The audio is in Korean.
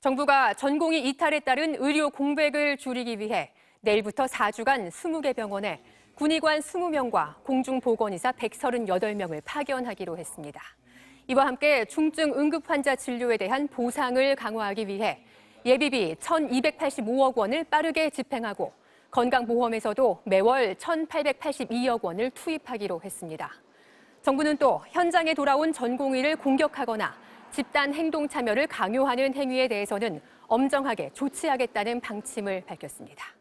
정부가 전공의 이탈에 따른 의료 공백을 줄이기 위해 내일부터 4주간 20개 병원에 군의관 20명과 공중보건의사 138명을 파견하기로 했습니다. 이와 함께 중증 응급 환자 진료에 대한 보상을 강화하기 위해 예비비 1,285억 원을 빠르게 집행하고 건강보험에서도 매월 1,882억 원을 투입하기로 했습니다. 정부는 또 현장에 돌아온 전공의를 공격하거나 집단 행동 참여를 강요하는 행위에 대해서는 엄정하게 조치하겠다는 방침을 밝혔습니다.